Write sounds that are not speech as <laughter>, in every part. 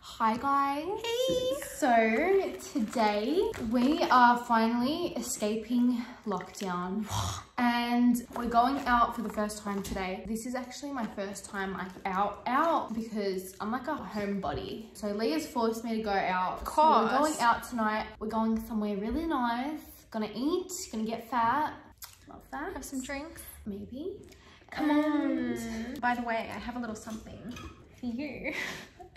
Hi guys. Hey. So today we are finally escaping lockdown <gasps> and we're going out for the first time today. This is actually my first time like out out because I'm like a homebody. So Leah's forced me to go out. So we're going out tonight. We're going somewhere really nice. Gonna eat, gonna get fat. Love that. Have some drinks. Maybe. Come And- on. By the way, I have a little something for you.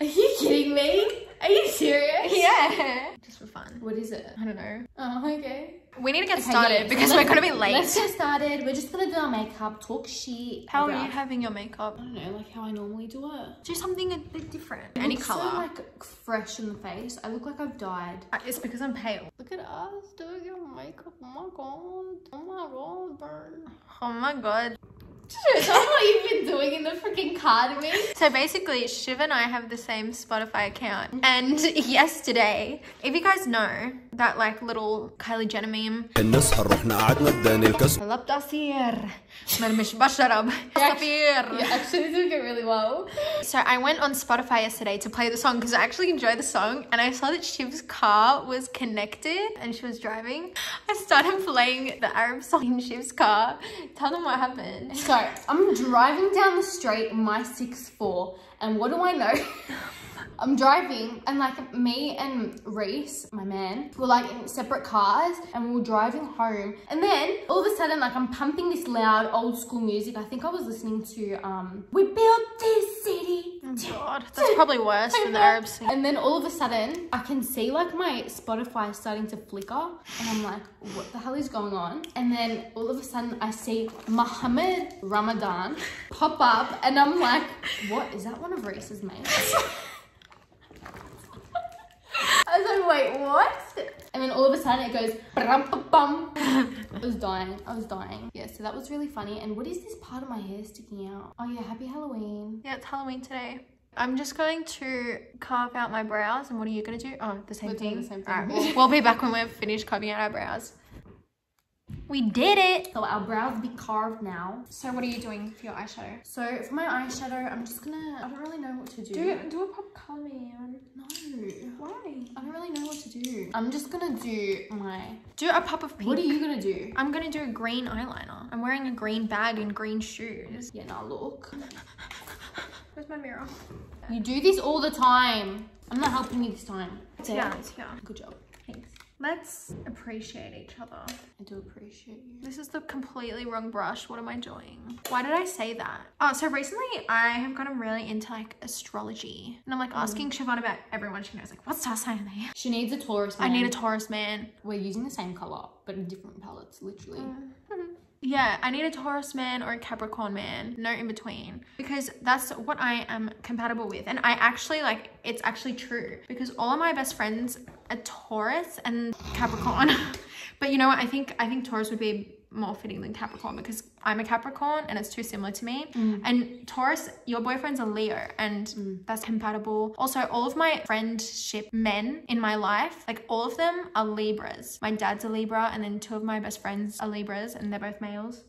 Are you kidding me? Are you serious? yeah. Just for fun. What is it? I don't know. Oh, okay. We need to get Okay, started yeah, because we're gonna be <laughs> late. Let's get started. We're just gonna do our makeup, talk shit. How are you having your makeup? I don't know, like how I normally do it. Do something a bit different. It Any color. So like fresh in the face. I look like I've died. Uh, It's because I'm pale. Look at us doing your makeup. Oh my god. Oh my god, burn. Oh my god. Is that what you've been doing in the freaking car to me? So basically, Shiv and I have the same Spotify account. And yesterday, if you guys know that like little Kylie Jenner meme, النسهر رحنا قعدنا اداني الكاس طلب تعصير ما مش بشرب <laughs> عصافير. You're actually doing it really well. So I went on Spotify yesterday to play the song because I actually enjoy the song and I saw that Shiv's car was connected and she was driving. I started playing the Arab song in Shiv's car. Tell them what happened. So I'm driving down the street in my 6'4 and what do I know? <laughs> I'm driving and like me and Reese, my man, were like in separate cars and we were driving home. And then all of a sudden, like I'm pumping this loud old school music. I think I was listening to um We Built This City. Oh <laughs> God, that's probably worse than the Arab song. And then all of a sudden, I can see like my Spotify starting to flicker. And I'm like, what the hell is going on? And then all of a sudden, I see Muhammad Ramadan <laughs> pop up. And I'm like, what? Is that one of Reese's mates? <laughs> I was like, wait, what? And then all of a sudden it goes, brum, bum, bum. I was dying. I was dying. Yeah, so that was really funny. And what is this part of my hair sticking out? Oh yeah, happy Halloween. Yeah, it's Halloween today. I'm just going to carve out my brows and what are you gonna do? Oh, the same We're doing thing. the same thing. Alright, we'll, we'll be back when we've finished carving out our brows. We did it! So our brows be carved now. So what are you doing for your eyeshadow? So for my eyeshadow, I'm just gonna, I don't really know what to do. Do do a pop color man. No. Why? I don't really know what to do. I'm just gonna do my, Do a pop of pink. what are you gonna do? I'm gonna do a green eyeliner. I'm wearing a green bag and green shoes. Yeah, now look. Where's my mirror? You do this all the time. I'm not helping you this time. Yeah, it's here. Good job. Thanks. Let's appreciate each other. I do appreciate you. This is the completely wrong brush. What am I doing? Why did I say that? Oh, so recently I have gotten really into like astrology. And I'm like mm. asking Siobhan about everyone she knows. Like, what's star sign are they? She needs a Taurus man. I need a Taurus man. We're using the same color, but in different palettes, literally. Uh, <laughs> yeah, I need a Taurus man or a Capricorn man. No in between. Because that's what I am compatible with. And I actually like, it's actually true. Because all of my best friends are Taurus and Capricorn. <laughs> but you know what? I think, I think Taurus would be more fitting than Capricorn because I'm a Capricorn and it's too similar to me. Mm. And Taurus, your boyfriend's a Leo and mm. that's compatible. Also, all of my friendship men in my life, like all of them are Libras. My dad's a Libra and then two of my best friends are Libras and they're both males.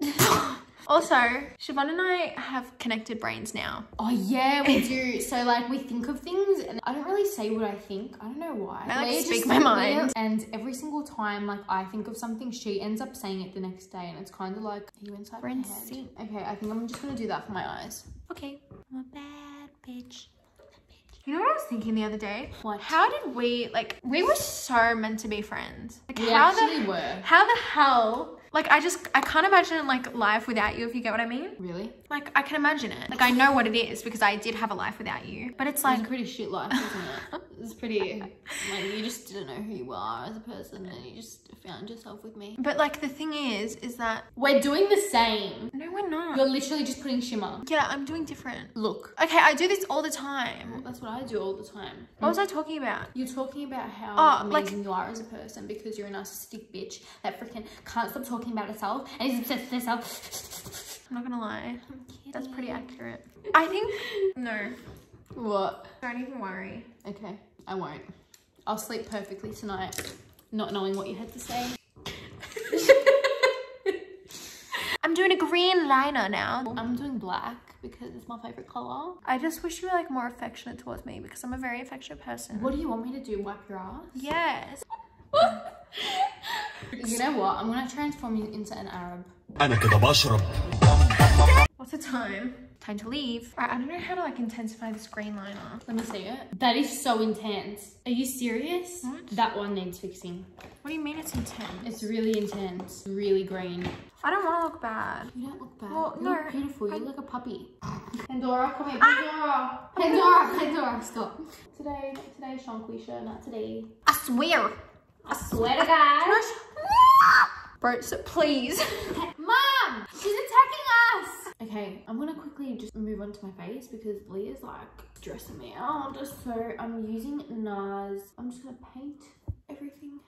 <laughs> also, Siobhan and I have connected brains now. Oh yeah, we do. So like we think of things and I don't really say what I think. I don't know why. I like Leah speak my mind. it, And every single time like I think of something, she ends up saying it the next day and it's kind of like are you inside We're my in head? sync. Okay, I think I'm just gonna do that for my eyes. Okay. I'm a bad bitch. You know what I was thinking the other day? What? How did we like? We were so meant to be friends. Like We how actually the were. how the hell? Like I just I can't imagine like life without you. If you get what I mean? Really? Like I can imagine it. Like I know what it is because I did have a life without you. But it's It's a like pretty shit life, isn't it? <laughs> It's pretty like you just didn't know who you are as a person and you just found yourself with me. But like the thing is, is that We're doing the same. no, we're not. You're literally just putting shimmer. yeah, I'm doing different. Look. Okay, I do this all the time. That's what I do all the time. What was I talking about? You're talking about how Oh, like- amazing you are as a person because you're a narcissistic bitch that freaking can't stop talking about herself and is obsessed with herself. I'm not gonna lie. That's pretty accurate. I think no. What? Don't even worry. Okay, I won't. I'll sleep perfectly tonight, not knowing what you had to say. <laughs> I'm doing a green liner now. I'm doing black because it's my favorite color. I just wish you were like more affectionate towards me because I'm a very affectionate person. What do you want me to do? Wipe your ass? Yes. <laughs> You know what? I'm gonna transform you into an Arab. What's the time? Time to leave. Right, I don't know how to like intensify this green liner. Let me see it. That is so intense. Are you serious? What? That one needs fixing. What do you mean it's intense? It's really intense. Really green. I don't want to look bad. You don't look bad. Well, you no, look beautiful. You look like a puppy. <laughs> Pandora, come here. Ah! Pandora. Pandora, Pandora, stop. Today, today, Shonky show, not today. I swear. I swear to God. Bro, so please. <laughs> Okay, I'm gonna quickly just move on to my face because Leah's like stressing me out. So I'm using NARS. I'm just gonna paint everything.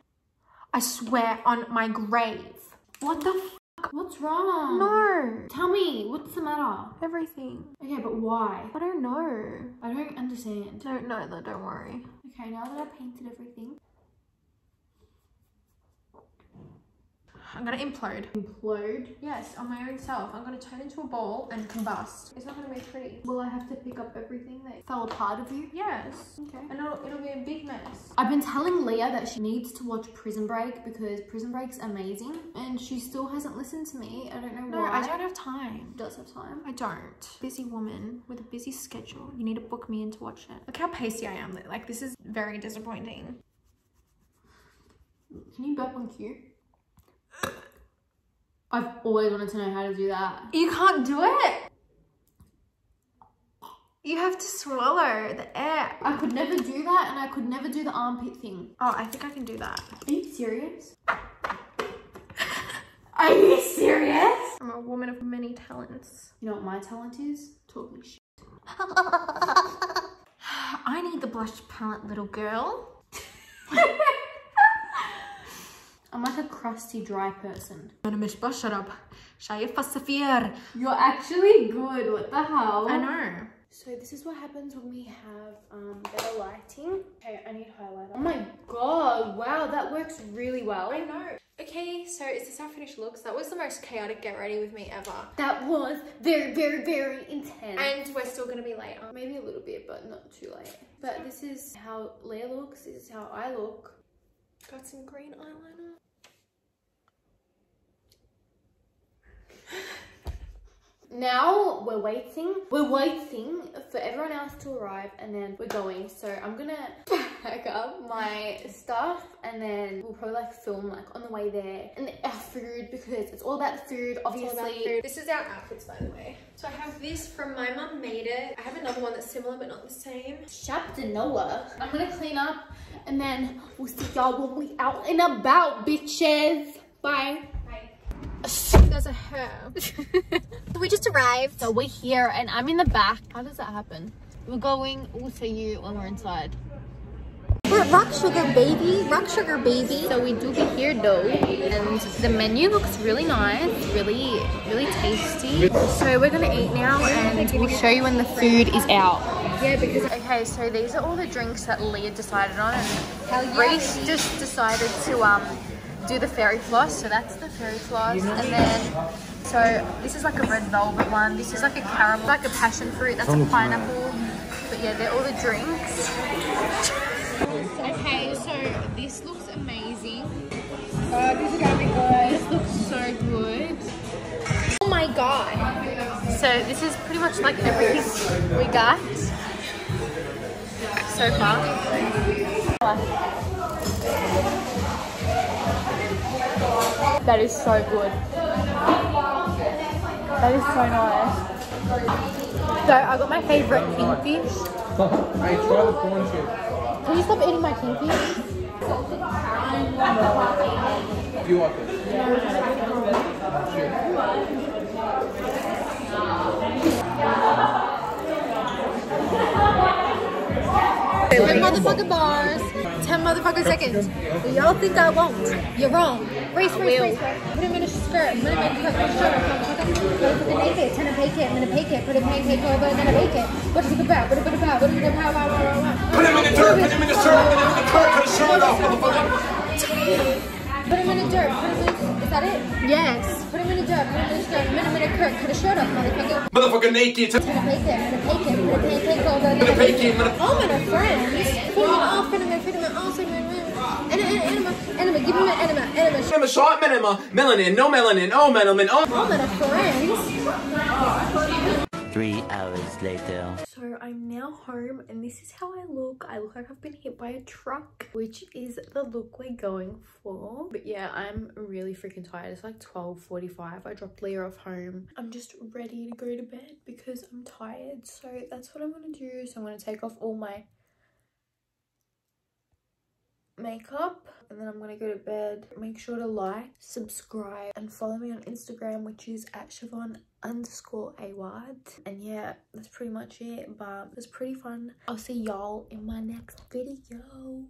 I swear on my grave. What the f- What's wrong? No. Tell me, what's the matter? Everything. Okay, but why? I don't know. I don't understand. Don't know that, don't worry. Okay, now that I've painted everything, I'm gonna implode. implode. Yes, on my own self. I'm gonna turn into a ball and combust. It's not gonna be pretty. Will I have to pick up everything that fell apart of you? Yes. Okay. And it'll, it'll be a big mess. I've been telling Leah that she needs to watch Prison Break because Prison Break's amazing and she still hasn't listened to me. I don't know No, why. I don't have time. Does have time. I don't. Busy woman with a busy schedule. You need to book me in to watch it. Look how pasty I am. Like, this is very disappointing. Can you burp on cue? I've always wanted to know how to do that. You can't do it. You have to swallow the air. I could never do that and I could never do the armpit thing. Oh, I think I can do that. Are you serious? <laughs> Are you serious? I'm a woman of many talents. You know what my talent is? Talking shit. <laughs> I need the blush palette, little girl. <laughs> I'm like a crusty, dry person. You're actually good. What the hell? I know. So this is what happens when we have um, better lighting. Okay, I need highlighter. Oh my god, wow, that works really well. I know. Okay, so is this our finished looks? That was the most chaotic get ready with me ever. That was very, very, very intense. And we're still gonna be late. Maybe a little bit, but not too late. But this is how Leah looks, this is how I look got some green eyeliner. Now we're waiting. We're waiting for everyone else to arrive and then we're going. So I'm gonna <laughs> pack up my stuff and then we'll probably like film like on the way there and our food because it's all about the food, obviously. This is our outfits, by the way. So I have this from My Mum Made It. I have another one that's similar but not the same. Chapter Noah. I'm gonna clean up and then we'll see y'all when we out and about, bitches. Bye. Bye. There's a we just arrived. So we're here and I'm in the back. How does that happen? We're going, we'll see you when we're inside. We're at Rock Sugar Baby. Rock Sugar Baby. So we do be here though, and the menu looks really nice, really, really tasty. So we're gonna eat now, and we'll show you when the food is out. Yeah, because Okay, so these are all the drinks that Leah decided on, and Reese just decided to um do the fairy floss. So that's the fairy floss, and then so this is like a red velvet one. This is like a caramel, like a passion fruit. That's a pineapple. But yeah, they're all the drinks. Okay, so this looks amazing. uh, this is gonna be good. This looks so good. Oh my god. So this is pretty much like everything we got so far. That is so good. That is so nice. So I got my favorite kingfish. I try the corn chip. Can you stop eating my kingfish? Do you want this? Ten motherfucking bars. Ten motherfucking seconds. Y'all think I won't. You're wrong. Race, race, race, race. Put him in a skirt. Put him in a shirt. Put him in it. Turn a bake it. I'm gonna bake it. Put a pancake over. I'm gonna bake it. What is it about? What is it about? What is it about? Put him in the dirt, put him in the dirt, put him in the dirt, cut his shirt off, motherfucker. Put him in the dirt. Put him in. Is that it? Yes. Put I'm gonna do it. I'm gonna do it. I'm gonna, I'm gonna cut, cut a shirt off, motherfucker. Motherfucker naked. I'm gonna take it. I'm gonna take it. I'm gonna take it. I'm Gonna gonna take it, gonna- Oh, my friends. Feed him off, and I'm gonna feed him off. So I'm gonna. Enema, enema, enema. Give him an enema, enema. Minima, short minima, melanin, no melanin, oh melanin, oh. Oh, my friends. Three hours later. I'm now home and this is how I look. I look like I've been hit by a truck, which is the look we're going for. But yeah, I'm really freaking tired. It's like 12.45. I dropped Leah off home. I'm just ready to go to bed because I'm tired. So that's what I'm gonna do. So I'm gonna take off all my makeup and then I'm gonna go to bed. Make sure to like, subscribe and follow me on Instagram which is at Siobhan underscore Awad. And yeah, that's pretty much it but it's pretty fun. I'll see y'all in my next video.